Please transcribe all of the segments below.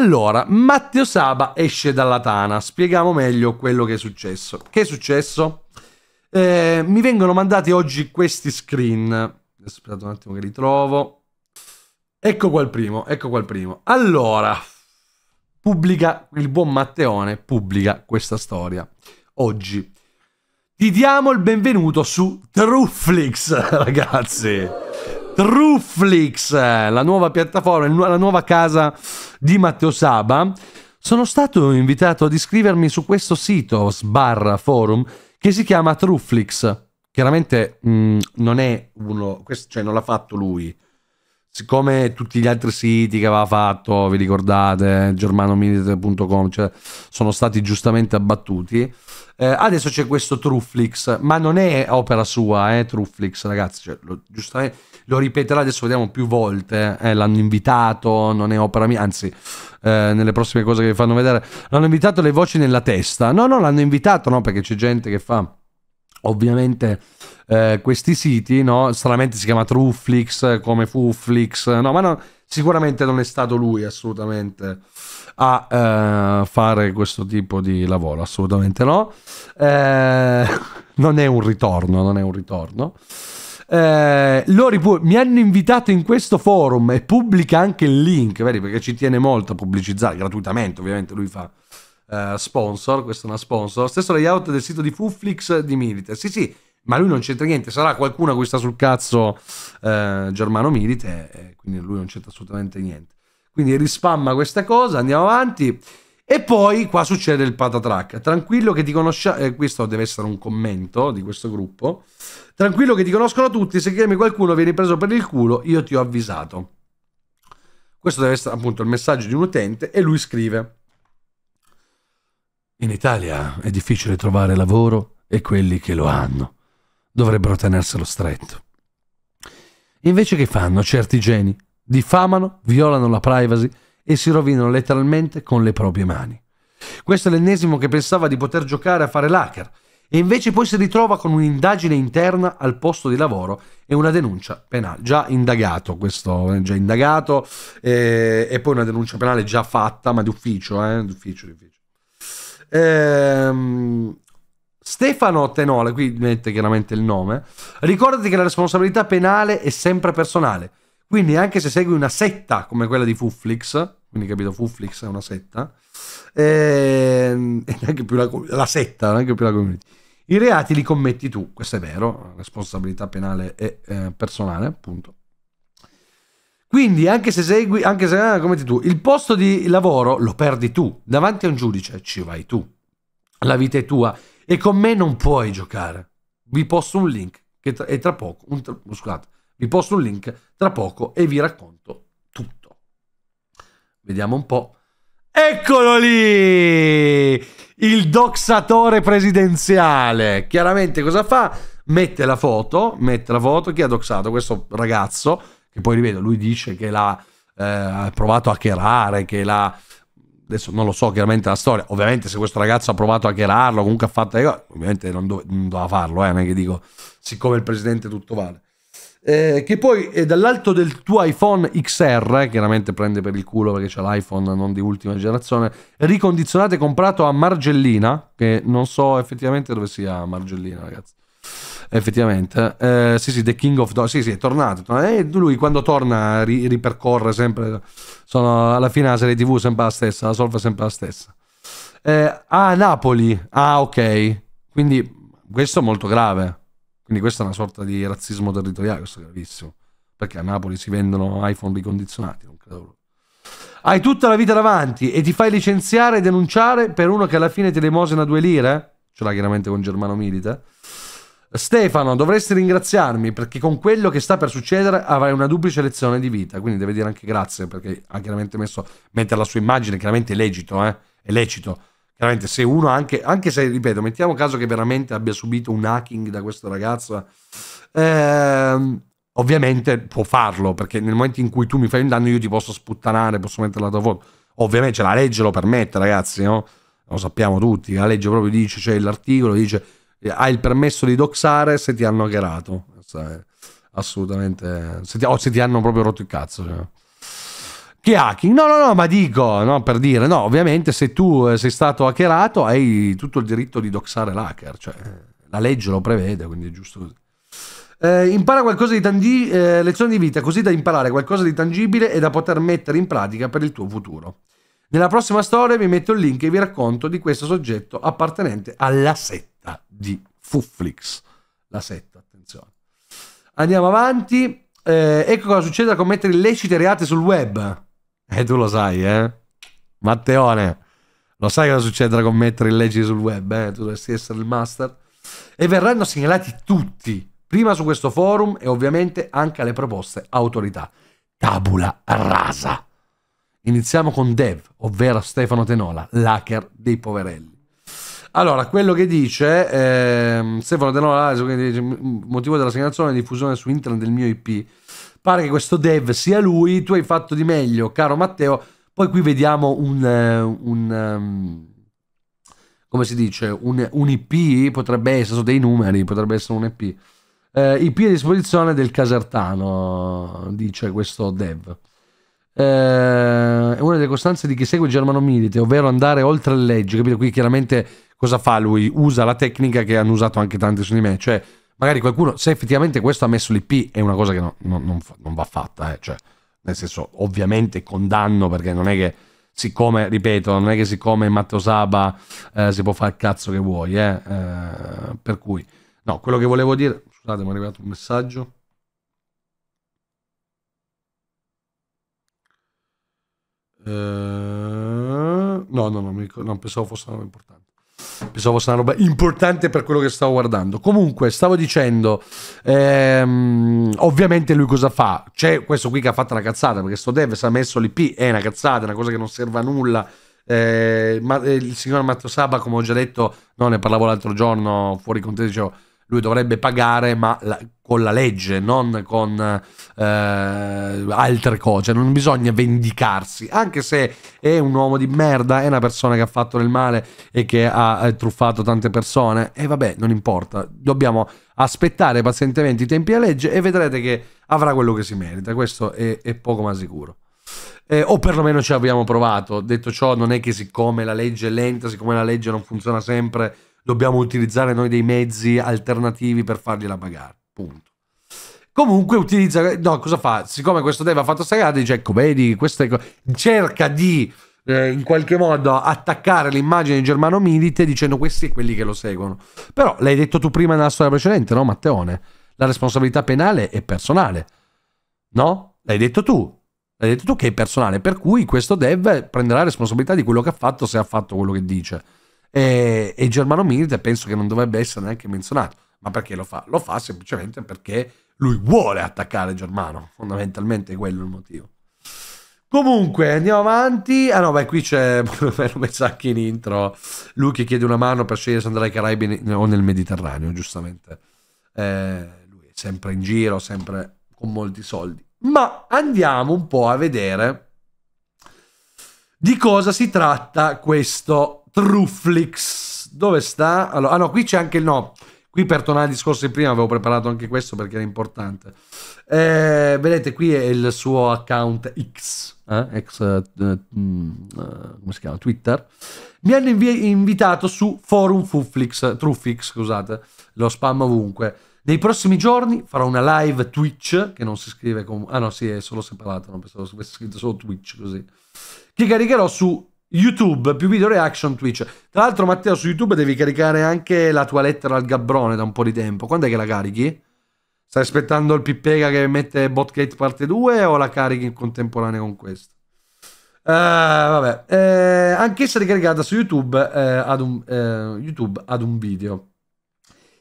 Allora, Matteo Saba esce dalla tana. Spieghiamo meglio quello che è successo. Che è successo? Eh, mi vengono mandati oggi questi screen. Aspettate un attimo che li trovo. Ecco qua il primo, ecco qua il primo. Allora, pubblica, il buon Matteone pubblica questa storia. Oggi. Ti diamo il benvenuto su Trueflix, ragazzi. Trueflix, la nuova piattaforma, la nuova casa di Matteo Saba. Sono stato invitato ad iscrivermi su questo sito, sbarra forum, che si chiama Trueflix. Chiaramente mh, non è uno, questo, cioè non l'ha fatto lui. Siccome tutti gli altri siti che aveva fatto, vi ricordate, germanomilite.com, cioè, sono stati giustamente abbattuti, eh, adesso c'è questo Trueflix, ma non è opera sua, eh, Trueflix, ragazzi, cioè, lo, lo ripeterà adesso vediamo più volte, eh, l'hanno invitato, non è opera mia, anzi eh, nelle prossime cose che vi fanno vedere, l'hanno invitato le voci nella testa, no no l'hanno invitato no perché c'è gente che fa ovviamente eh, questi siti, no? Stranamente si chiama Trueflix come Fuflix, no, ma no, sicuramente non è stato lui assolutamente a eh, fare questo tipo di lavoro, assolutamente no. Eh, non è un ritorno, non è un ritorno. Eh, mi hanno invitato in questo forum e pubblica anche il link, vedi, perché ci tiene molto a pubblicizzare gratuitamente, ovviamente lui fa eh, sponsor, questa è una sponsor. Stesso layout del sito di Fuflix di Milite. Sì, sì, ma lui non c'entra niente, sarà qualcuno cui sta sul cazzo eh, Germano Milite, e quindi lui non c'entra assolutamente niente. Quindi rispamma questa cosa, andiamo avanti. E poi qua succede il patatrack. Tranquillo che ti conosciamo. Eh, questo deve essere un commento di questo gruppo. Tranquillo che ti conoscono tutti. Se chiami qualcuno vieni preso per il culo. Io ti ho avvisato. Questo deve essere appunto il messaggio di un utente. E lui scrive: In Italia è difficile trovare lavoro e quelli che lo hanno dovrebbero tenerselo stretto. Invece che fanno certi geni? Diffamano, violano la privacy e si rovinano letteralmente con le proprie mani. Questo è l'ennesimo che pensava di poter giocare a fare l'hacker e invece poi si ritrova con un'indagine interna al posto di lavoro e una denuncia penale. Già indagato, questo è già indagato, eh, e poi una denuncia penale già fatta, ma d'ufficio, eh, d'ufficio, d'ufficio. Ehm, Stefano Tenole, qui mette chiaramente il nome, ricordati che la responsabilità penale è sempre personale. Quindi anche se segui una setta come quella di Fuflix, quindi capito, Fuflix è una setta, ehm, neanche più la, la setta, neanche più la community. I reati li commetti tu, questo è vero, responsabilità penale e eh, personale, appunto. Quindi anche se segui, anche se ah, commetti tu, il posto di lavoro lo perdi tu, davanti a un giudice ci vai tu. La vita è tua e con me non puoi giocare. Vi posto un link che tra, e tra poco, un, scusate, vi posto un link tra poco e vi racconto Vediamo un po'. Eccolo lì! Il doxatore presidenziale. Chiaramente cosa fa? Mette la foto, mette la foto. Chi ha doxato? Questo ragazzo, che poi rivedo, lui dice che l'ha eh, provato a hackerare, che l'ha... Adesso non lo so chiaramente la storia. Ovviamente se questo ragazzo ha provato a hackerarlo, comunque ha fatto... Ovviamente non, dove, non doveva farlo, eh, non è che dico, siccome il presidente tutto vale eh, che poi è dall'alto del tuo iPhone XR, chiaramente prende per il culo perché c'è l'iPhone non di ultima generazione, ricondizionato e comprato a Margellina, che non so effettivamente dove sia Margellina, ragazzi. Effettivamente, eh, sì, sì, The King of Dogs, sì, sì, è tornato. E lui quando torna ri- ripercorre sempre, sono, alla fine la serie TV sempre la stessa, la solfa sempre la stessa. Eh, ah, Napoli, ah, ok, quindi questo è molto grave quindi questa è una sorta di razzismo territoriale, questo è gravissimo. Perché a Napoli si vendono iPhone ricondizionati, non credo. Hai tutta la vita davanti e ti fai licenziare e denunciare per uno che alla fine ti elemosina due lire? Ce l'ha chiaramente con Germano Milite. Stefano, dovresti ringraziarmi perché con quello che sta per succedere avrai una duplice lezione di vita. Quindi deve dire anche grazie perché ha chiaramente messo, mettere la sua immagine, chiaramente è lecito, eh? È lecito Chiaramente se uno anche, anche se, ripeto, mettiamo caso che veramente abbia subito un hacking da questo ragazzo, ehm, ovviamente può farlo, perché nel momento in cui tu mi fai un danno io ti posso sputtanare, posso mettere la tua foto. Ovviamente la legge lo permette, ragazzi, no? Lo sappiamo tutti, la legge proprio dice, c'è cioè l'articolo, dice hai il permesso di doxare se ti hanno hackerato. Assolutamente. Se ti, o se ti hanno proprio rotto il cazzo. Cioè. Che hacking? No, no, no, ma dico, no, per dire, no, ovviamente se tu sei stato hackerato hai tutto il diritto di doxare l'hacker, cioè la legge lo prevede, quindi è giusto così. Eh, impara qualcosa di tangibile, eh, lezione di vita, così da imparare qualcosa di tangibile e da poter mettere in pratica per il tuo futuro. Nella prossima storia vi metto il link e vi racconto di questo soggetto appartenente alla setta di Fuflix. La setta, attenzione. Andiamo avanti. Eh, ecco cosa succede a commettere illeciti e reati sul web. E eh, tu lo sai, eh? Matteone, lo sai cosa succede a commettere illeciti sul web, eh? Tu dovresti essere il master. E verranno segnalati tutti prima su questo forum e ovviamente anche alle proposte autorità. Tabula rasa. Iniziamo con Dev, ovvero Stefano Tenola, l'hacker dei poverelli. Allora, quello che dice eh, Stefano Tenola, dice, motivo della segnalazione e diffusione su internet del mio IP. Pare che questo dev sia lui, tu hai fatto di meglio, caro Matteo. Poi qui vediamo un, un um, come si dice, un, un, IP, potrebbe essere, sono dei numeri, potrebbe essere un IP eh, IP a disposizione del casertano, dice questo dev. Eh, è una delle costanze di chi segue Germano Milite, ovvero andare oltre le leggi, capito? Qui chiaramente cosa fa lui? Usa la tecnica che hanno usato anche tanti su di me, cioè magari qualcuno, se effettivamente questo ha messo l'IP, è una cosa che no, no, non, non, va fatta, eh? cioè, nel senso, ovviamente condanno perché non è che siccome, ripeto, non è che siccome Matteo Saba eh, si può fare il cazzo che vuoi, eh? eh per cui, no, quello che volevo dire, Scusate, mi è arrivato un messaggio. Eh, no, no, no, non pensavo fosse una roba importante. Pensavo fosse una roba importante per quello che stavo guardando. Comunque, stavo dicendo, ehm, ovviamente lui cosa fa? C'è questo qui che ha fatto una cazzata, perché sto dev si è messo l'IP, è una cazzata, è una cosa che non serve a nulla. Eh, ma, eh, il signor Matteo Saba, come ho già detto, no, ne parlavo l'altro giorno fuori contesto, dicevo lui dovrebbe pagare, ma la, con la legge, non con eh, altre cose. Non bisogna vendicarsi, anche se è un uomo di merda, è una persona che ha fatto del male e che ha, truffato tante persone. E vabbè, non importa. Dobbiamo aspettare pazientemente i tempi della legge e vedrete che avrà quello che si merita. Questo è, è poco ma sicuro. Eh, o perlomeno ci abbiamo provato. Detto ciò, non è che siccome la legge è lenta, siccome la legge non funziona sempre dobbiamo utilizzare noi dei mezzi alternativi per fargliela pagare. Punto. Comunque utilizza, no, cosa fa? Siccome questo dev ha fatto sagata, dice, ecco, vedi, queste cerca di eh, in qualche modo attaccare l'immagine di Germano Milite dicendo questi e quelli che lo seguono. Però l'hai detto tu prima nella storia precedente, no, Matteone? La responsabilità penale è personale, no? L'hai detto tu. L'hai detto tu che è personale, per cui questo dev prenderà responsabilità di quello che ha fatto se ha fatto quello che dice. E, e Germano Milite penso che non dovrebbe essere neanche menzionato. Ma perché lo fa? Lo fa semplicemente perché lui vuole attaccare Germano. Fondamentalmente è quello il motivo. Comunque, andiamo avanti. Ah no, beh, qui c'è, l'ho messo anche in intro, lui che chiede una mano per scegliere se andare ai Caraibi o nel Mediterraneo, giustamente. Eh, lui è sempre in giro, sempre con molti soldi. Ma andiamo un po' a vedere di cosa si tratta questo Trufflix. Dove sta? Allora, ah no, qui c'è anche il no. Qui per tornare al discorso di prima avevo preparato anche questo perché era importante. Eh, vedete, qui è il suo account X, eh? X uh, uh, come si chiama? Twitter. Mi hanno invi- invitato su Forum Fuflix, Truffix, scusate, lo spam ovunque. Nei prossimi giorni farò una live Twitch, che non si scrive come... Ah no, sì, è solo separato, non pensavo fosse scritto solo Twitch così. Che caricherò su YouTube, più video reaction Twitch. Tra l'altro, Matteo, su YouTube devi caricare anche la tua lettera al gabbrone da un po' di tempo. Quando è che la carichi? Stai aspettando il Pippega che mette Botgate parte 2 o la carichi in contemporanea con questo? Uh, vabbè, eh, anch'essa ricaricata su YouTube, eh, ad un, eh, YouTube ad un video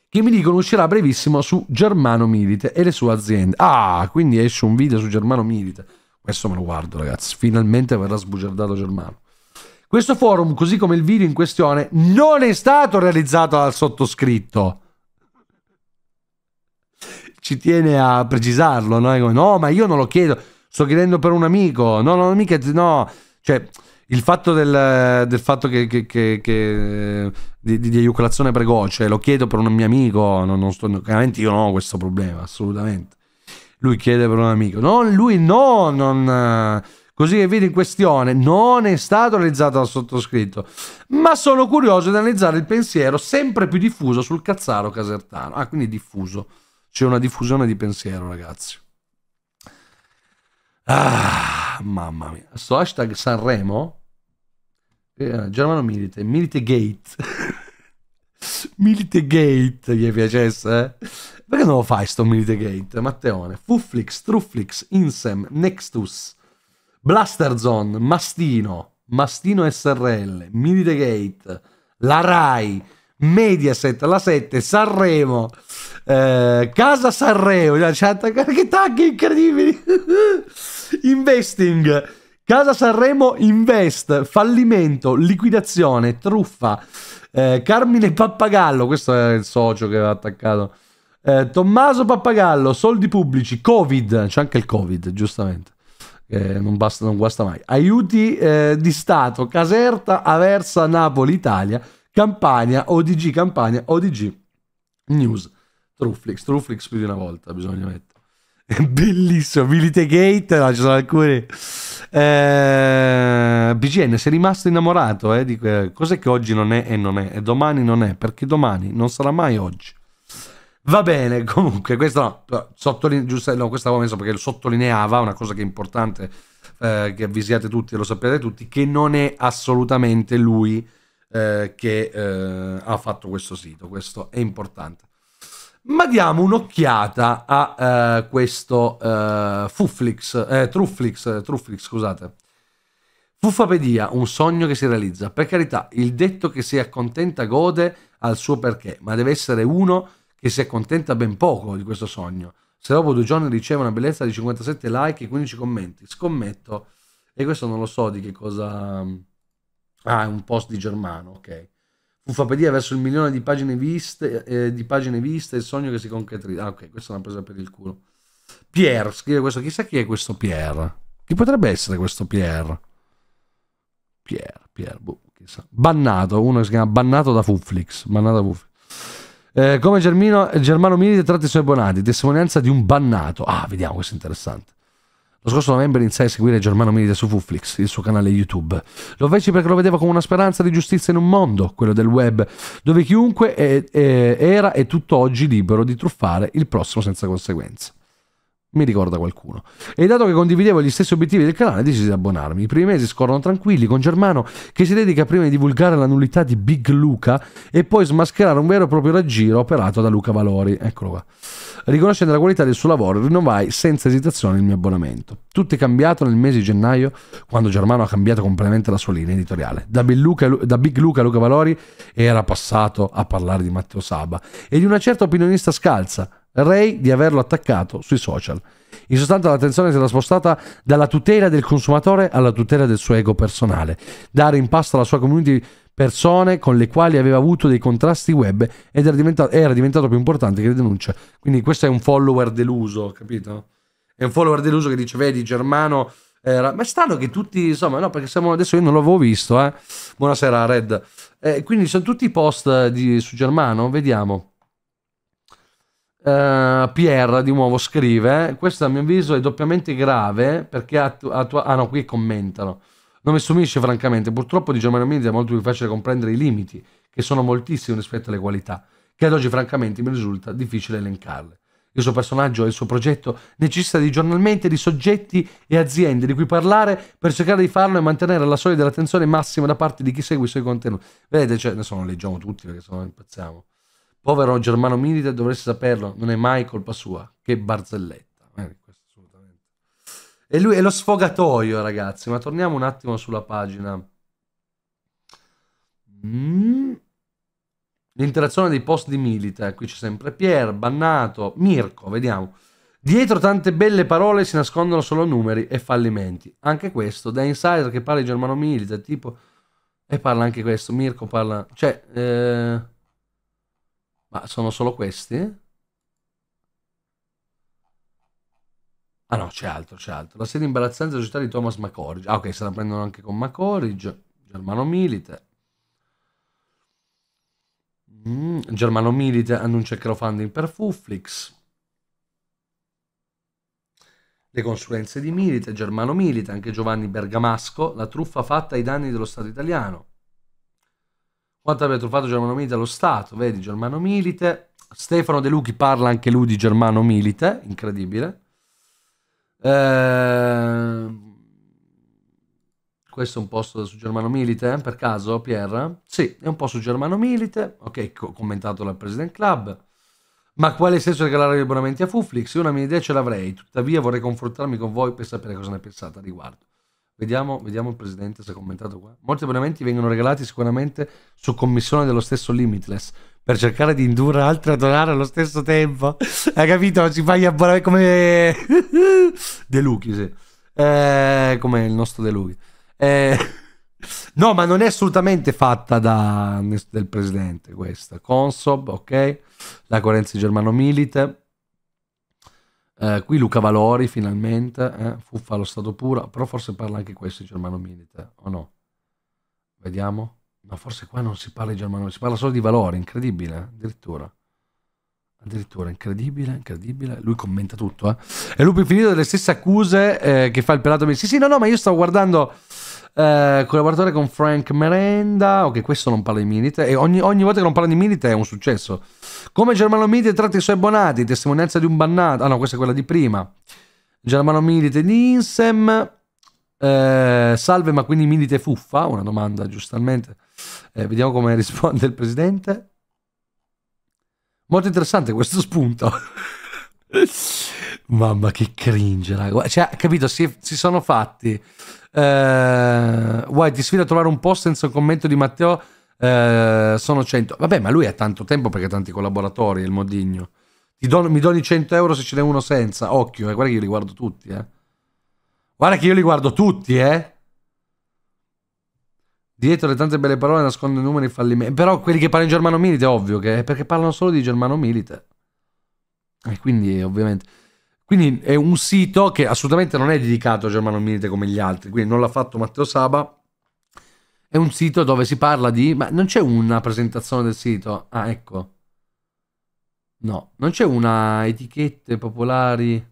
che mi dicono uscirà brevissimo su Germano Milite e le sue aziende. Ah, quindi esce un video su Germano Milite. Questo me lo guardo, ragazzi. Finalmente verrà sbugiardato Germano. Questo forum, così come il video in questione, non è stato realizzato dal sottoscritto. ci tiene a precisarlo, no? no, ma io non lo chiedo, sto chiedendo per un amico, no, no, mica, no, cioè il fatto del, del fatto che, che, che, che di, di, eiaculazione precoce lo chiedo per un mio amico, non, non sto, chiaramente io non ho questo problema, assolutamente. Lui chiede per un amico, no, lui no, non così che vedi in questione, non è stato realizzato dal sottoscritto, ma sono curioso di analizzare il pensiero sempre più diffuso sul cazzaro casertano. Ah, quindi diffuso. C'è una diffusione di pensiero, ragazzi. Ah, mamma mia. Sto hashtag Sanremo. Eh, Germano Milite. Milite Gate. Milite Gate gli piacesse, eh? Perché non lo fai sto Milite Gate? Matteone. Fuflix, Trufflix, Insem, Nextus. Blaster Zone, Mastino, Mastino SRL, Milite Gate, la Rai, Mediaset, la 7, Sanremo, eh, Casa Sanremo, che tag incredibili, Investing, Casa Sanremo Invest, fallimento, liquidazione, truffa, eh, Carmine Pappagallo, questo è il socio che aveva attaccato, eh, Tommaso Pappagallo, soldi pubblici, Covid, c'è anche il Covid, giustamente eh, non, basta, non guasta mai. Aiuti eh, di Stato, Caserta, Aversa, Napoli, Italia, Campania, ODG, Campania, ODG, News, Truflix, Truflix più di una volta bisogna mettere. Bellissimo, Milite Gate, ci sono alcuni... Eh, BGN, sei rimasto innamorato eh, di que- cos'è che oggi non è e non è, e domani non è, perché domani non sarà mai oggi. Va bene, comunque, questo no, sottoline- giusto, no, questo avevo messo perché sottolineava una cosa che è importante, eh, che avvisiate tutti e lo sapete tutti, che non è assolutamente lui eh, che eh, ha fatto questo sito, questo è importante. Ma diamo un'occhiata a eh, questo uh, Fuflix, eh, Trufflix, Trufflix, scusate. Fuffapedia, un sogno che si realizza. Per carità, il detto che si accontenta gode al suo perché, ma deve essere uno che si accontenta ben poco di questo sogno. Se dopo due giorni riceve una bellezza di 57 like e 15 commenti, scommetto, e questo non lo so di che cosa... Ah, è un post di Germano, ok. Fuffapedia verso il milione di pagine viste, eh, di pagine viste, il sogno che si concretizza. Ah, ok, questa è una presa per il culo. Pierre, scrive questo, chissà chi è questo Pierre. Chi potrebbe essere questo Pierre? Pierre, Pierre, boh, chissà. Bannato, uno che si chiama Bannato da Fuflix. Bannato da Fuflix. Eh, come Germino, Germano Milite tratta i suoi abbonati, testimonianza di un bannato. Ah, vediamo, questo è interessante. Lo scorso novembre iniziai a seguire Germano Milite su Fuflix, il suo canale YouTube. Lo feci perché lo vedevo come una speranza di giustizia in un mondo, quello del web, dove chiunque è, è, era e tutt'oggi libero di truffare il prossimo senza conseguenze mi ricorda qualcuno. E dato che condividevo gli stessi obiettivi del canale, decisi di abbonarmi. I primi mesi scorrono tranquilli con Germano che si dedica prima di divulgare la nullità di Big Luca e poi smascherare un vero e proprio raggiro operato da Luca Valori. Eccolo qua. Riconoscendo la qualità del suo lavoro, rinnovai senza esitazione il mio abbonamento. Tutto è cambiato nel mese di gennaio, quando Germano ha cambiato completamente la sua linea editoriale. Da Big Luca, da Big Luca a Luca Valori era passato a parlare di Matteo Saba e di una certa opinionista scalza, Ray di averlo attaccato sui social. In sostanza l'attenzione si era spostata dalla tutela del consumatore alla tutela del suo ego personale, dare in pasto alla sua community persone con le quali aveva avuto dei contrasti web ed era diventato, era diventato più importante che le denunce. Quindi questo è un follower deluso, capito? È un follower deluso che dice, vedi Germano... Era... Ma è strano che tutti, insomma, no, perché siamo adesso io non l'avevo visto, eh. Buonasera, Red. Eh, quindi sono tutti i post di, su Germano, vediamo. Uh, Pierre di nuovo scrive: Questo a mio avviso è doppiamente grave perché attu- attu- ah no, qui commentano. Non mi stupisce francamente. Purtroppo di Germano Media è molto più facile comprendere i limiti, che sono moltissimi rispetto alle qualità, che ad oggi francamente mi risulta difficile elencarle. Il suo personaggio e il suo progetto necessita di giornalmente di soggetti e aziende di cui parlare per cercare di farlo e mantenere la soglia dell'attenzione massima da parte di chi segue i suoi contenuti. Vedete, cioè, adesso non leggiamo tutti perché sennò impazziamo. Povero Germano Milite dovreste saperlo, non è mai colpa sua. Che barzelletta. Eh, e lui è lo sfogatoio, ragazzi. Ma torniamo un attimo sulla pagina. Mm. L'interazione dei post di Milite. Qui c'è sempre Pier, Bannato, Mirko, vediamo. Dietro tante belle parole si nascondono solo numeri e fallimenti. Anche questo, da insider che parla di Germano Milite, tipo... E parla anche questo, Mirko parla... Cioè... Eh... Ma sono solo questi? Ah no, c'è altro, c'è altro. La serie imbarazzante della società di Thomas Macoridge. Ah ok, se la prendono anche con Macoridge. Germano Milite. Mm, Germano Milite annuncia il crowdfunding per Fuflix. Le consulenze di Milite, Germano Milite, anche Giovanni Bergamasco, la truffa fatta ai danni dello Stato italiano. Quanto abbia truffato Germano Milite allo Stato, vedi Germano Milite. Stefano De Lucchi parla anche lui di Germano Milite, incredibile. Eh, questo è un posto su Germano Milite, per caso, Pierre? Sì, è un po' su Germano Milite, ok, co- commentato dal President Club. Ma qual è il senso regalare gli abbonamenti a Fuflix? Io una mia idea ce l'avrei, tuttavia vorrei confrontarmi con voi per sapere cosa ne pensate a riguardo. Vediamo, vediamo il Presidente se ha commentato qua. Molti abbonamenti vengono regalati sicuramente su commissione dello stesso Limitless, per cercare di indurre altri a donare allo stesso tempo. Hai capito? Si fa gli abbonamenti come... De Luchi, sì. Eh, come il nostro De Luchi. Eh, no, ma non è assolutamente fatta da, del presidente questa. Consob, ok. La coerenza Germano Milite. Eh, qui Luca Valori finalmente. Eh, fuffa allo stato puro. Però forse parla anche questo di Germano Milite, o no? Vediamo. Ma forse qua non si parla di Germano, si parla solo di valori, incredibile, addirittura. Addirittura, incredibile, incredibile. Lui commenta tutto, eh. E Lupo Infinito delle stesse accuse eh, che fa il pelato. Sì, sì, no, no, ma io stavo guardando eh, collaboratore con Frank Merenda. Ok, questo non parla di Milite. E ogni, ogni, volta che non parla di Milite è un successo. Come Germano Milite tratta i suoi abbonati, testimonianza di un bannato. Ah no, questa è quella di prima. Germano Milite di Insem. Eh, salve, ma quindi Milite fuffa? Una domanda, giustamente. Eh, vediamo come risponde il presidente. Molto interessante questo spunto. Mamma che cringe, raga. Cioè, capito, si, si sono fatti. Eh, guai, ti sfido a trovare un post senza un commento di Matteo. Eh, sono 100. Vabbè, ma lui ha tanto tempo perché ha tanti collaboratori, il Modigno. Do, mi doni 100 euro se ce n'è uno senza. Occhio, eh, guarda che io li guardo tutti, eh. Guarda che io li guardo tutti, eh. Dietro le tante belle parole nascondono numeri fallimenti. Però quelli che parlano in germano milite, ovvio che è perché parlano solo di germano milite. E quindi, ovviamente. Quindi è un sito che assolutamente non è dedicato a germano milite come gli altri. Quindi non l'ha fatto Matteo Saba. È un sito dove si parla di. Ma non c'è una presentazione del sito. Ah, ecco. No, non c'è una etichette popolari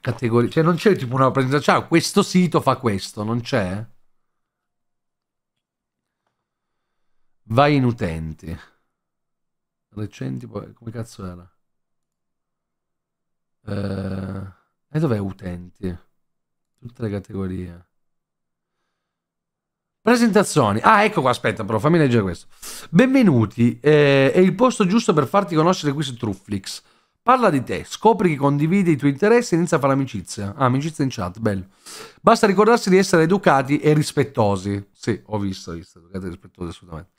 categorie. Cioè, non c'è tipo una presentazione. Cioè, questo sito fa questo, non c'è? Vai in utenti. Recenti, come cazzo era? Eh, e dov'è utenti? Tutte le categorie. Presentazioni. Ah, ecco qua, aspetta, però fammi leggere questo. Benvenuti, eh, è il posto giusto per farti conoscere qui su Trufflix. Parla di te, scopri chi condivide i tuoi interessi e inizia a fare amicizia. Ah, amicizia in chat, bello. Basta ricordarsi di essere educati e rispettosi. Sì, ho visto, ho visto, educati e rispettosi assolutamente.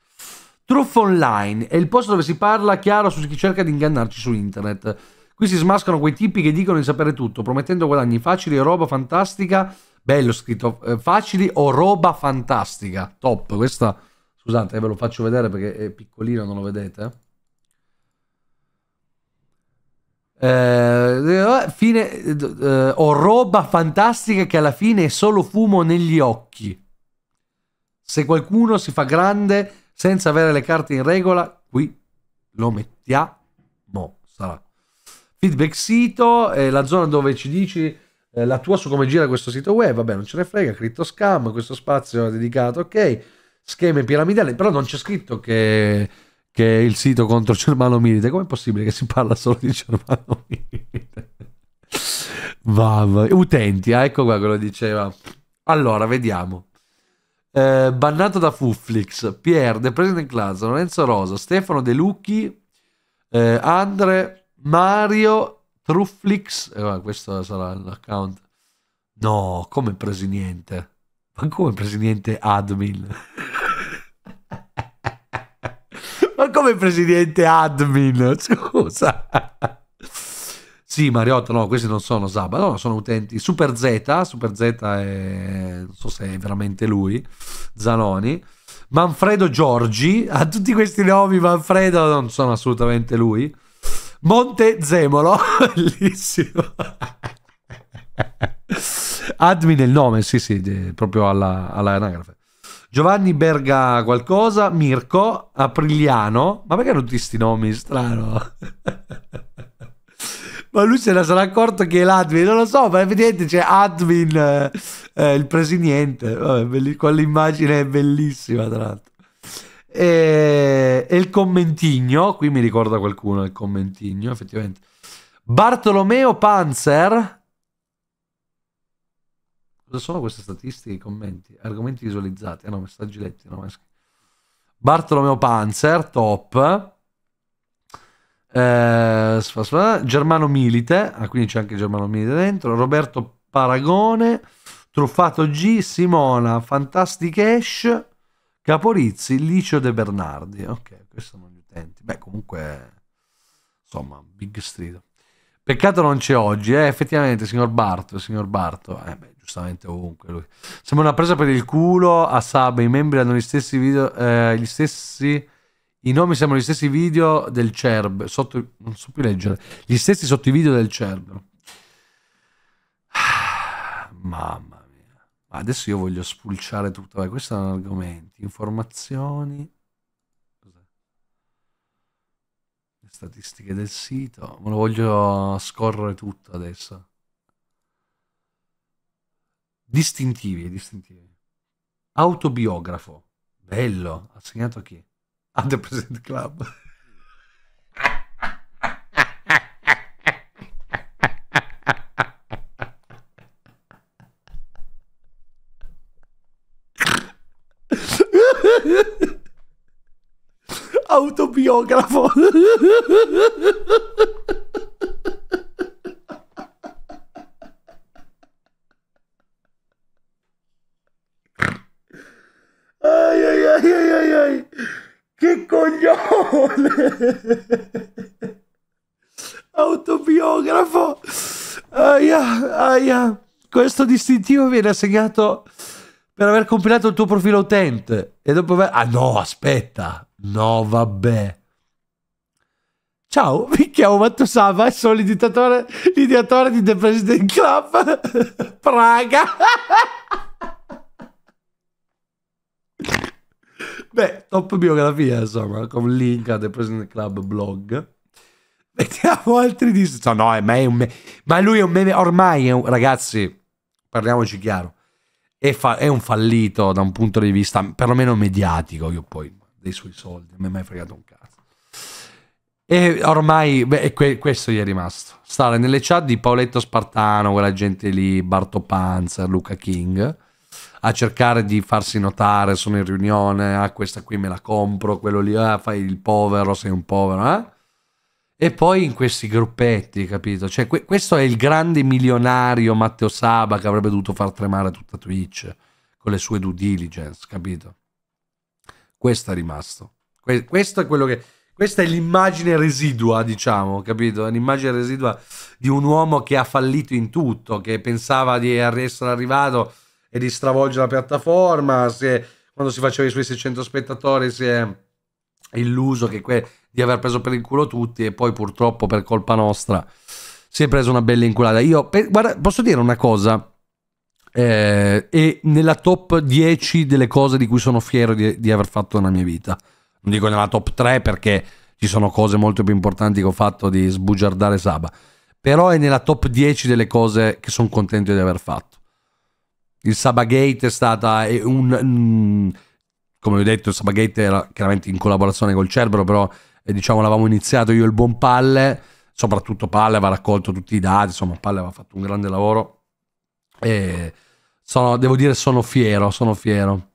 Truffa online è il posto dove si parla chiaro su chi cerca di ingannarci su internet. Qui si smascano quei tipi che dicono di sapere tutto, promettendo guadagni facili e roba fantastica. Bello scritto, eh, facili o roba fantastica. Top, questa, scusate, ve lo faccio vedere perché è piccolino, non lo vedete. Eh, fine, eh, ho roba fantastica che alla fine è solo fumo negli occhi. Se qualcuno si fa grande senza avere le carte in regola, qui lo mettiamo. Sarà. Feedback sito, è la zona dove ci dici eh, la tua su come gira questo sito web. Vabbè, non ce ne frega. Crypto scam, questo spazio è dedicato, ok. Scheme piramidali, però non c'è scritto che che il sito contro Germano Milite. Com'è possibile che si parla solo di Germano Milite? Vabbè. Utenti, ah, ecco qua quello diceva. Allora, vediamo. Eh, bannato da Fuflix, Pierre, The President Class, Lorenzo Rosa, Stefano De Lucchi, eh, Andre, Mario, Trufflix. Eh, questo sarà l'account. No, come presidente. Ma come presidente admin? Ma come presidente admin? Scusa. Sì, Mariotto, no, questi non sono Saba, no, sono utenti. Super Z, Super Z è, non so se è veramente lui, Zanoni. Manfredo Giorgi, a tutti questi nomi Manfredo non sono assolutamente lui. Monte Zemolo, bellissimo. Admin il nome, sì, sì, proprio alla, all'anagrafe. Giovanni Berga qualcosa, Mirko, Apriliano, ma perché hanno tutti questi nomi strano? ma lui se ne sarà accorto che è l'admin, non lo so, ma evidente c'è admin, eh, eh, il presidente, Vabbè, quell'immagine è bellissima tra l'altro. E, e, il commentigno, qui mi ricorda qualcuno il commentigno, effettivamente. Bartolomeo Panzer, Cosa sono queste statistiche, i commenti? Argomenti visualizzati, ah messaggi letti, no, Bartolomeo Panzer, top. Eh, Germano Milite, ah, quindi c'è anche Germano Milite dentro. Roberto Paragone, Truffato G, Simona, Fantastic Ash, Caporizzi, Licio De Bernardi. Ok, questi sono gli utenti. Beh, comunque, insomma, big street. Peccato non c'è oggi, eh, effettivamente, signor Barto, signor Barto. Eh, beh, giustamente ovunque lui. Sembra una presa per il culo a Sab, i membri hanno gli stessi video, eh, gli stessi... I nomi sembrano gli stessi video del Cerb, sotto, non so più leggere, gli stessi sotto i video del Cerb. Mamma mia. Adesso io voglio spulciare tutto, Vai, questi sono argomenti, informazioni, le statistiche del sito, me lo voglio scorrere tutto adesso. Distintivi, distintivi. Autobiografo. Bello. Assegnato a chi? A The Present Club. Autobiografo. Autobiografo. Aia, aia. Questo distintivo viene assegnato per aver compilato il tuo profilo utente. E dopo aver... Ah no, aspetta. No, vabbè. Ciao, mi chiamo Mattusama e sono l'ideatore, l'ideatore di The President Club Praga. Beh, top biografia, insomma, con link a The President Club blog. Vediamo altri di... No, no, ma, è un me... ma lui è un meme... Ormai, è un... ragazzi, parliamoci chiaro, è, fa... è, un fallito da un punto di vista perlomeno mediatico, io poi dei suoi soldi, non mi è mai fregato un cazzo. E ormai, beh, que... questo gli è rimasto. Stare nelle chat di Paoletto Spartano, quella gente lì, Barto Panzer, Luca King a cercare di farsi notare, sono in riunione, ah questa qui me la compro, quello lì, ah fai il povero, sei un povero, eh? E poi in questi gruppetti, capito? Cioè, que- questo è il grande milionario Matteo Saba che avrebbe dovuto far tremare tutta Twitch con le sue due diligence, capito? Questo è rimasto. Que- questo è quello che... Questa è l'immagine residua, diciamo, capito? L'immagine residua di un uomo che ha fallito in tutto, che pensava di essere arrivato e di stravolgere la piattaforma. Se, quando si faceva i suoi 600 spettatori si è illuso que- di aver preso per il culo tutti e poi purtroppo per colpa nostra si è preso una bella inculata. Io, per, guarda, posso dire una cosa? Eh, è nella top 10 delle cose di cui sono fiero di, di aver fatto nella mia vita. Non dico nella top 3 perché ci sono cose molto più importanti che ho fatto di sbugiardare Saba. Però è nella top 10 delle cose che sono contento di aver fatto. Il Sabagate è stata un, un come ho detto, il Sabagate era chiaramente in collaborazione col Cerbero, però eh, diciamo l'avevamo iniziato io e il buon Palle, soprattutto Palle aveva raccolto tutti i dati, insomma Palle aveva fatto un grande lavoro e sono, devo dire sono fiero, sono fiero.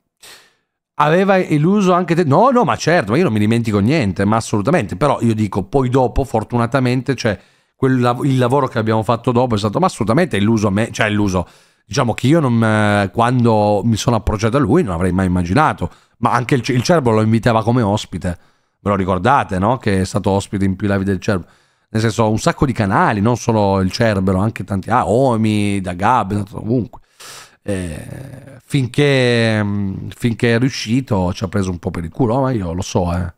Aveva illuso anche te? No, no, ma certo, ma io non mi dimentico niente, ma assolutamente, però io dico, poi dopo fortunatamente, cioè, quel, il lavoro che abbiamo fatto dopo è stato, ma assolutamente illuso a me, cioè illuso diciamo che io non, eh, quando mi sono approcciato a lui non avrei mai immaginato, ma anche il, il Cervo lo invitava come ospite, ve lo ricordate, no? Che è stato ospite in più live del Cervo. Nel senso, un sacco di canali, non solo il Cerbero, anche tanti, ah, Omi, da Gab, ovunque. Eh, finché, mm, finché è riuscito ci ha preso un po' per il culo, ma io lo so, eh.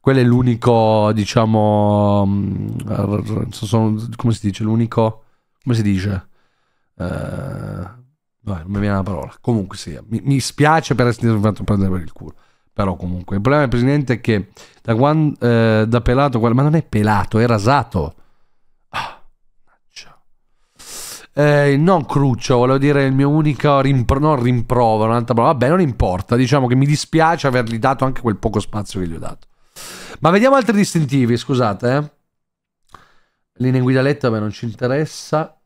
quello è l'unico, diciamo, mm, sono, come si dice, l'unico, come si dice? Vabbè, non mi viene la parola. Comunque sì, mi, mi spiace per essere fatto prendere per il culo. Però comunque, il problema del presidente è che da, quando, eh, da pelato, ma non è pelato, è rasato. Ah, eh, non cruccio, volevo dire il mio unico rimpro- non rimprovero, un'altra parola. Vabbè, non importa. Diciamo che mi dispiace avergli dato anche quel poco spazio che gli ho dato. Ma vediamo altri distintivi, scusate. Eh. Linea guida letta, beh, non ci interessa.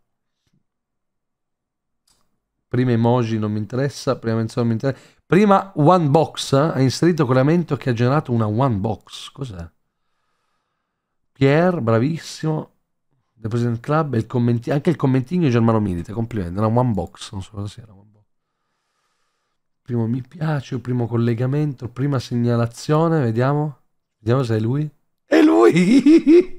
Prima emoji non mi interessa, prima menzione non mi interessa. Prima One Box ha inserito collegamento che ha generato una One Box. Cos'è? Pierre, bravissimo. The President Club il commenti- anche il commentigno Germano Milite. Complimenti. Una One Box. Non so cosa sia. One box. Primo mi piace, primo collegamento, prima segnalazione. Vediamo. Vediamo se è lui. È lui!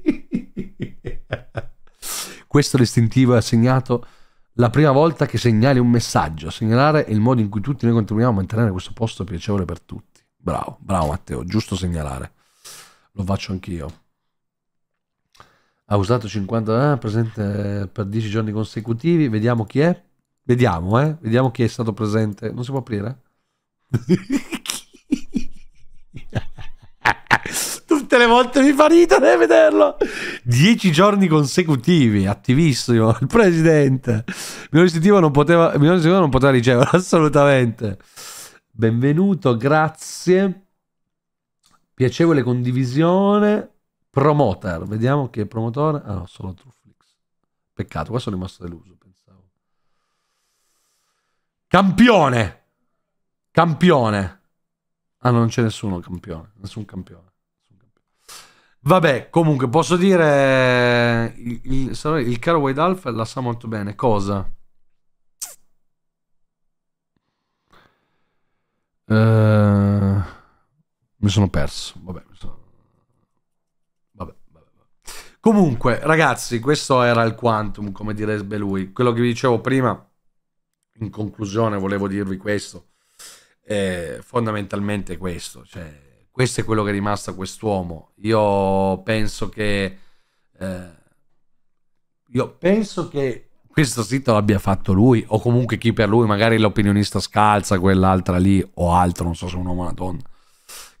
Questo distintivo è assegnato la prima volta che segnali un messaggio. Segnalare è il modo in cui tutti noi contribuiamo a mantenere questo posto piacevole per tutti. Bravo, bravo Matteo, giusto segnalare. Lo faccio anch'io. Ha usato 50 eh, presente per 10 giorni consecutivi. Vediamo chi è. Vediamo, eh. Vediamo chi è stato presente. Non si può aprire? Tutte le volte mi fa ridere vederlo. Dieci giorni consecutivi, attivissimo, il presidente. Mio istintivo non poteva, mio istintivo non poteva ricevere, assolutamente. Benvenuto, grazie. Piacevole condivisione. Promoter, vediamo che promotore. Ah no, solo Trueflix. Peccato, qua sono rimasto deluso, pensavo. Campione. Campione. Ah, non c'è nessuno campione, nessun campione. Vabbè, comunque posso dire il, il, il caro White Alf la sa molto bene. Cosa? Uh, mi sono perso. Vabbè, sono... Vabbè, vabbè, Comunque, ragazzi, questo era il quantum, come direbbe lui. Quello che vi dicevo prima, in conclusione, volevo dirvi questo. È fondamentalmente questo, cioè questo è quello che è rimasto a quest'uomo. Io penso che. Eh, io penso che questo sito l'abbia fatto lui, o comunque chi per lui, magari l'opinionista scalza, quell'altra lì, o altro, non so se un uomo o una donna,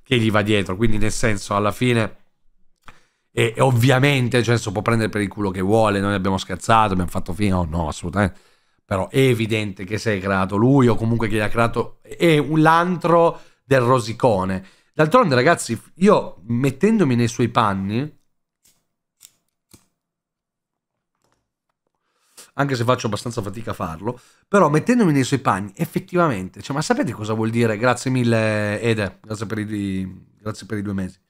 che gli va dietro. Quindi, nel senso, alla fine. E, ovviamente, cioè, può prendere per il culo che vuole. Noi abbiamo scherzato, abbiamo fatto fine. Oh, no, assolutamente. Però è evidente che si è creato lui, o comunque che gli ha creato. È un l'antro del rosicone D'altronde, ragazzi, io mettendomi nei suoi panni, anche se faccio abbastanza fatica a farlo, però mettendomi nei suoi panni, effettivamente, cioè, ma sapete cosa vuol dire? Grazie mille, Ede, grazie per i, grazie per i due mesi.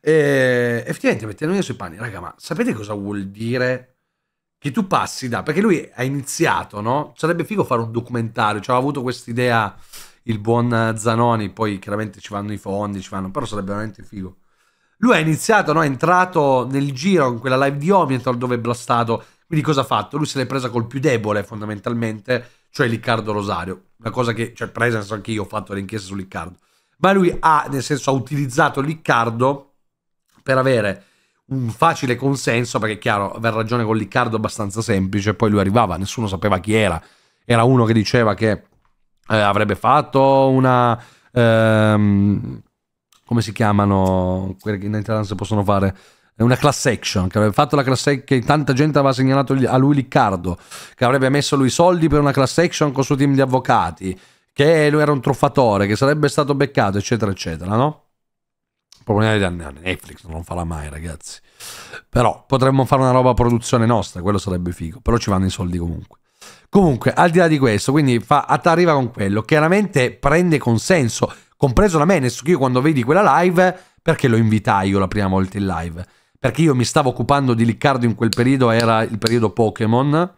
E, effettivamente, mettendomi nei suoi panni, raga, ma sapete cosa vuol dire che tu passi da... Perché lui ha iniziato, no? Sarebbe figo fare un documentario, cioè, aveva avuto questa idea il buon Zanoni, poi chiaramente ci vanno i fondi, ci vanno, però sarebbe veramente figo. Lui ha iniziato, no? è entrato nel giro in quella live di Omnitor dove è blastato. Quindi cosa ha fatto? Lui se l'è presa col più debole fondamentalmente, cioè Riccardo Rosario. Una cosa che, cioè presa, nel anche io ho fatto le inchieste su Riccardo. Ma lui ha, nel senso, ha utilizzato Riccardo per avere un facile consenso, perché chiaro, aver ragione con Riccardo è abbastanza semplice, poi lui arrivava, nessuno sapeva chi era. Era uno che diceva che eh, avrebbe fatto una... Ehm, come si chiamano quelle che in italiano si possono fare? Una class action, che avrebbe fatto la class action, che tanta gente aveva segnalato a lui Riccardo, che avrebbe messo lui soldi per una class action con il suo team di avvocati, che lui era un truffatore, che sarebbe stato beccato, eccetera, eccetera, no? Problema di Netflix non lo farà mai, ragazzi. Però potremmo fare una roba a produzione nostra, quello sarebbe figo. Però ci vanno i soldi comunque. Comunque, al di là di questo, quindi fa, arriva con quello. Chiaramente prende consenso, compreso da me, che io quando vedi quella live, perché lo invitai io la prima volta in live? Perché io mi stavo occupando di Riccardo in quel periodo, era il periodo Pokémon,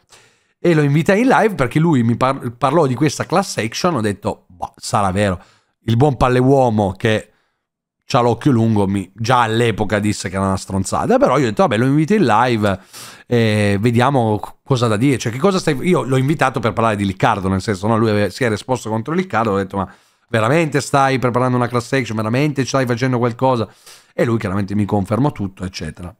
e lo invitai in live perché lui mi par- parlò di questa class action, ho detto, boh, sarà vero, il buon palle uomo che c'ha l'occhio lungo, mi, già all'epoca disse che era una stronzata, però io ho detto, vabbè, lo invito in live e vediamo cosa da dire. Cioè, che cosa stai... Io l'ho invitato per parlare di Riccardo, nel senso, no? lui aveva, si era esposto contro Riccardo, ho detto, ma veramente stai preparando una class action, veramente stai facendo qualcosa? E lui chiaramente mi confermò tutto, eccetera.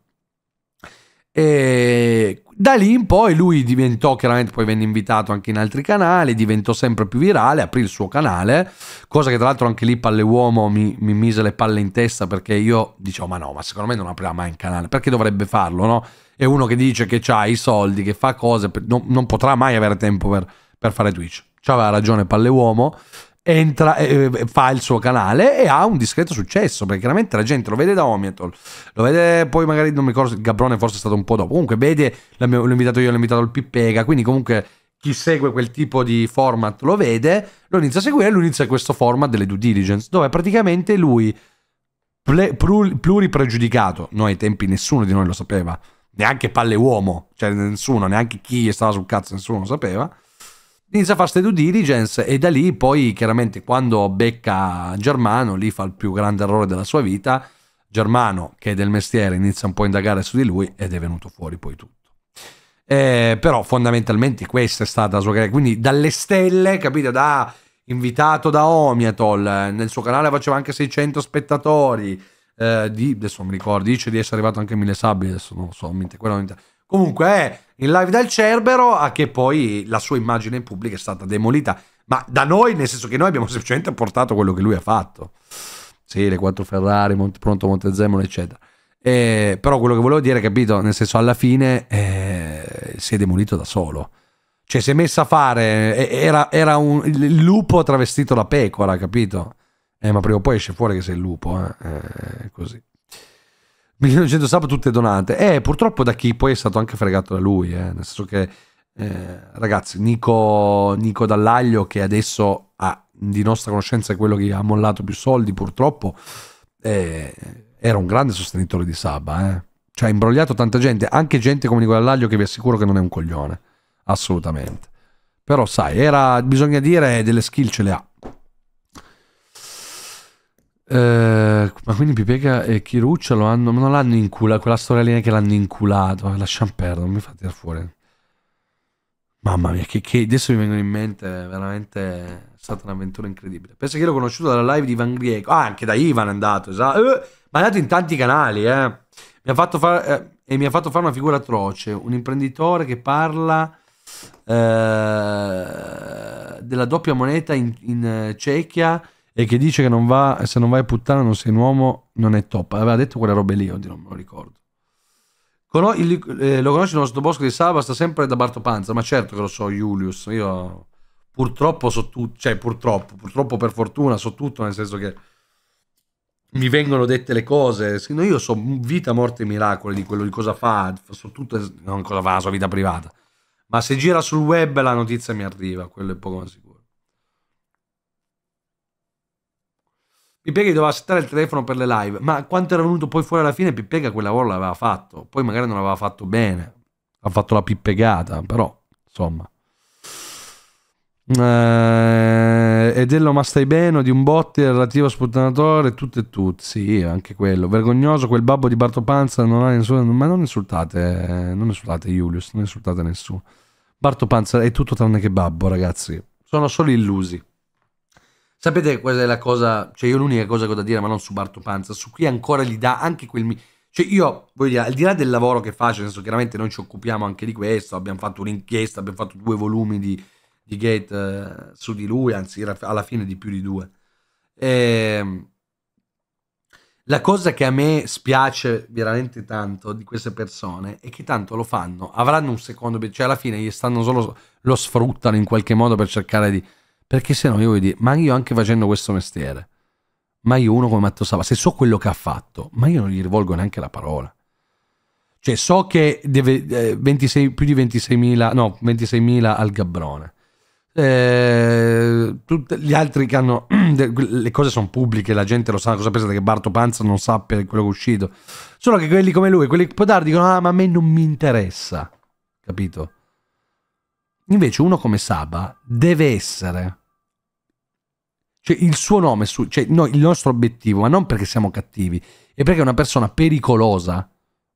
E da lì in poi lui diventò, chiaramente poi venne invitato anche in altri canali, diventò sempre più virale, aprì il suo canale, cosa che tra l'altro anche lì Palle Uomo mi, mi mise le palle in testa perché io dicevo ma no, ma secondo me non aprirà mai un canale, perché dovrebbe farlo, no? È uno che dice che ha i soldi, che fa cose, non, non potrà mai avere tempo per, per fare Twitch. C'aveva ragione Palle Uomo, entra e fa il suo canale e ha un discreto successo perché chiaramente la gente lo vede da Omiatol lo vede poi magari non mi ricordo Gabrone forse è stato un po' dopo comunque vede l'ho invitato io l'ho invitato il Pippega quindi comunque chi segue quel tipo di format lo vede lo inizia a seguire e lui inizia questo format delle due diligence dove praticamente lui pluripregiudicato noi ai tempi nessuno di noi lo sapeva neanche palle uomo cioè nessuno neanche chi stava sul cazzo nessuno lo sapeva Inizia a fare queste due diligence e da lì poi chiaramente quando becca Germano, lì fa il più grande errore della sua vita, Germano che è del mestiere inizia un po' a indagare su di lui ed è venuto fuori poi tutto. Eh, però fondamentalmente questa è stata la sua carriera, quindi dalle stelle, capite, da invitato da Omiatol, nel suo canale faceva anche 600 spettatori, eh, di, adesso mi ricordo, dice di essere arrivato anche a 1000 sabili, adesso non lo so, quello Comunque è in live dal Cerbero a che poi la sua immagine pubblica è stata demolita. Ma da noi, nel senso che noi abbiamo semplicemente portato quello che lui ha fatto. Sì, le quattro Ferrari, Monte, Pronto Montezemolo, eccetera. Eh, però quello che volevo dire, capito? Nel senso, alla fine eh, si è demolito da solo. Cioè, si è messa a fare. Era, era un, il lupo travestito da pecora, capito? Eh, ma prima o poi esce fuori che sei il lupo, eh? eh così. 1900 sub tutte donate. Eh, purtroppo da chi poi è stato anche fregato da lui, eh, nel senso che, eh, ragazzi, Nico, Nico Dall'Aglio, che adesso ha, di nostra conoscenza è quello che ha mollato più soldi, purtroppo, eh, era un grande sostenitore di Saba, eh. Cioè, ha imbrogliato tanta gente, anche gente come Nico Dall'Aglio che vi assicuro che non è un coglione, assolutamente. Però sai, era, bisogna dire, delle skill ce le ha. Eh, ma quindi Pipega e Chiruccia lo hanno, non l'hanno inculato, quella storia lì che l'hanno inculato, eh, lasciamo perdere, non mi fa tirare fuori. Mamma mia, che, che, adesso mi vengono in mente, veramente è stata un'avventura incredibile. Pensa che l'ho conosciuto dalla live di Ivan Grieco, ah anche da Ivan è andato, esatto, eh, ma è andato in tanti canali, eh. Mi ha fatto fare, eh, e mi ha fatto fare una figura atroce, un imprenditore che parla eh, della doppia moneta in, in Cecchia e che dice che non va, se non vai puttana non sei un uomo, non è top. Aveva detto quelle robe lì, oddio, non me lo ricordo. Cono- il, eh, lo conosci il nostro bosco di Saba, sta sempre da Barto Panza, ma certo che lo so, Julius. Io purtroppo so tutto, cioè purtroppo, purtroppo per fortuna so tutto, nel senso che mi vengono dette le cose. Io so vita, morte e miracoli di quello di cosa fa, so tutto, non cosa fa la sua vita privata. Ma se gira sul web la notizia mi arriva, quello è poco ma sicuro. Pippega doveva settare il telefono per le live, ma quanto era venuto poi fuori alla fine, Pippega quel lavoro l'aveva fatto, poi magari non l'aveva fatto bene, ha fatto la pippegata, però insomma. Eh, e dello ma stai bene di un botti relativo a sputtanatore tutto e tutto sì anche quello. Vergognoso quel babbo di Barto Panza non ha nessuno ma non insultate non insultate Julius non insultate nessuno. Barto Panza è tutto tranne che babbo ragazzi. Sono solo illusi Sapete qual è la cosa? Cioè, io l'unica cosa che ho da dire, ma non su Barto Panza, su chi ancora gli dà anche quel. Cioè, io voglio dire, al di là del lavoro che faccio, nel senso, chiaramente noi ci occupiamo anche di questo. Abbiamo fatto un'inchiesta, abbiamo fatto due volumi di, di Gate eh, su di lui, anzi, alla fine di più di due. E, ehm, la cosa che a me spiace veramente tanto di queste persone è che tanto lo fanno, avranno un secondo, cioè alla fine gli stanno solo, lo sfruttano in qualche modo per cercare di perché se no io voglio dire, ma io anche facendo questo mestiere, ma io uno come Matteo Sava, se so quello che ha fatto, ma io non gli rivolgo neanche la parola. Cioè so che deve eh, 26, più di 26.000, no, 26.000 al Gabbrone. Eh, tutti gli altri che hanno le cose sono pubbliche, la gente lo sa. Cosa pensate che Barto Panza non sappia quello che è uscito? Solo che quelli come lui, quelli che può dare, dicono: Ah, ma a me non mi interessa, capito? Invece uno come Saba deve essere... Cioè il suo nome, cioè no, il nostro obiettivo, ma non perché siamo cattivi, è perché è una persona pericolosa,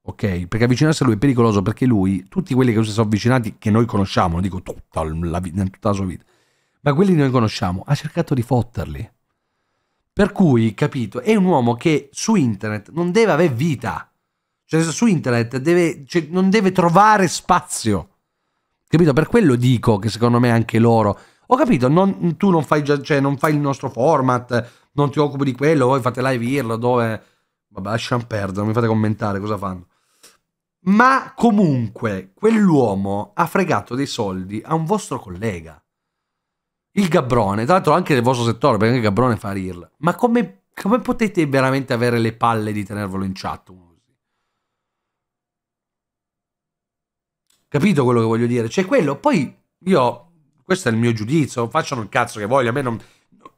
ok? Perché avvicinarsi a lui è pericoloso perché lui, tutti quelli che si sono avvicinati, che noi conosciamo, non dico tutta la, tutta la sua vita, ma quelli che noi conosciamo, ha cercato di fotterli. Per cui, capito, è un uomo che su internet non deve avere vita. Cioè, su internet deve, cioè, non deve trovare spazio. Capito? Per quello dico che secondo me anche loro. Ho capito, non, tu non fai, cioè, non fai il nostro format, non ti occupi di quello, voi fate live IRL dove... Vabbè, lasciamo perdere, non mi fate commentare cosa fanno. Ma comunque, quell'uomo ha fregato dei soldi a un vostro collega il Gabbrone, tra l'altro anche nel vostro settore, perché il Gabbrone fa RIRL. Ma come, come potete veramente avere le palle di tenervelo in chat? Capito quello che voglio dire? Cioè quello, poi io, questo è il mio giudizio, facciano il cazzo che voglio, a me non...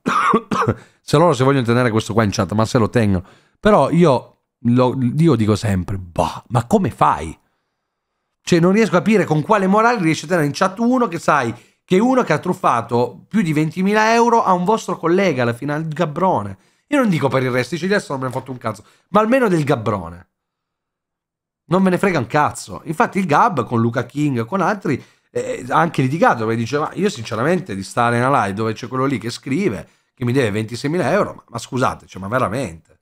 se loro si vogliono tenere questo qua in chat, ma se lo tengono. Però io, lo, io dico sempre, bah, ma come fai? Cioè non riesco a capire con quale morale riesci a tenere in chat uno che sai che uno che ha truffato più di 20.000 euro a un vostro collega alla fine, al Gabbrone. Io non dico per il resto, dice adesso non me ne fatto un cazzo, ma almeno del Gabbrone. Non me ne frega un cazzo. Infatti il Gab con Luca King, con altri, eh, ha anche litigato, perché diceva, io sinceramente di stare in una live dove c'è quello lì che scrive, che mi deve 26.000 euro, ma, ma scusate, cioè, ma veramente.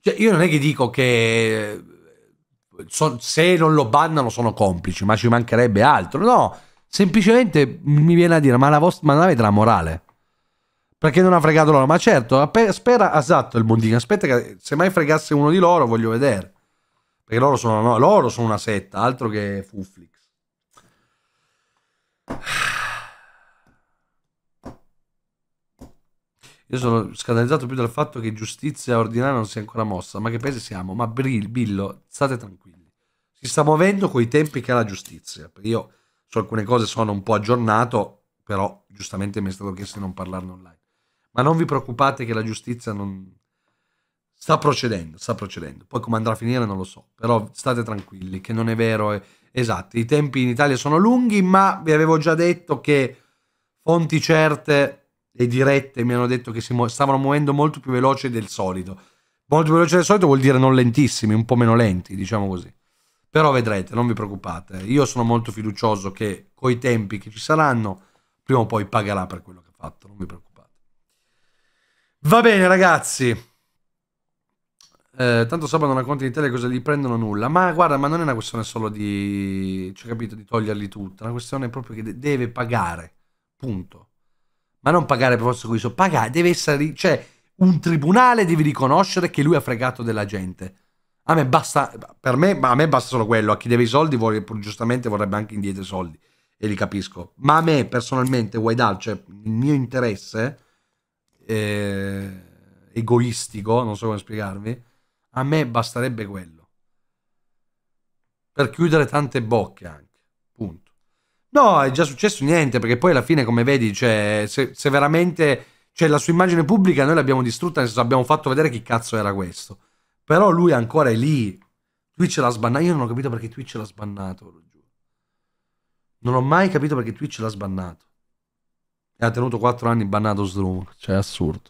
Cioè, io non è che dico che so, se non lo bannano sono complici, ma ci mancherebbe altro. No, semplicemente mi viene a dire, ma, la vostra, ma non avete la morale? Perché non ha fregato loro? Ma certo, spera, esatto, il Mondino, aspetta che se mai fregasse uno di loro voglio vedere. Perché loro sono, no, loro sono una setta, altro che Fuflix. Io sono scandalizzato più dal fatto che giustizia ordinaria non sia ancora mossa. Ma che paese siamo? Ma Brill, Billo, state tranquilli. Si sta muovendo con i tempi che ha la giustizia. Io su alcune cose sono un po' aggiornato, però giustamente mi è stato chiesto di non parlarne online. Ma non vi preoccupate che la giustizia non... sta procedendo, sta procedendo. Poi come andrà a finire non lo so. Però state tranquilli, che non è vero. Esatto, i tempi in Italia sono lunghi, ma vi avevo già detto che fonti certe le dirette mi hanno detto che si mu- stavano muovendo molto più veloce del solito. Molto più veloce del solito vuol dire non lentissimi, un po' meno lenti, diciamo così. Però vedrete, non vi preoccupate. Io sono molto fiducioso che coi tempi che ci saranno, prima o poi pagherà per quello che ha fatto, non vi preoccupate. Va bene ragazzi. Eh, tanto sabato non racconti in Italia cosa gli prendono nulla. Ma guarda, ma non è una questione solo di... Cioè, capito, di toglierli tutto. È una questione proprio che de- deve pagare. Punto ma non pagare per forza soldi, pagare, deve essere, cioè un tribunale deve riconoscere che lui ha fregato della gente. A me basta, per me, a me basta solo quello, a chi deve i soldi vuole, giustamente vorrebbe anche indietro i soldi, e li capisco. Ma a me personalmente, Guaidal, cioè il mio interesse eh, egoistico, non so come spiegarvi, a me basterebbe quello. Per chiudere tante bocche anche, punto. No, è già successo niente, perché poi alla fine, come vedi, cioè, se, se veramente... Cioè, la sua immagine pubblica noi l'abbiamo distrutta, nel senso abbiamo fatto vedere chi cazzo era questo. Però lui ancora è lì. Twitch l'ha sbannato. Io non ho capito perché Twitch l'ha sbannato, lo giuro. Non ho mai capito perché Twitch l'ha sbannato. E ha tenuto 4 anni bannato Sdrum. Cioè, è assurdo.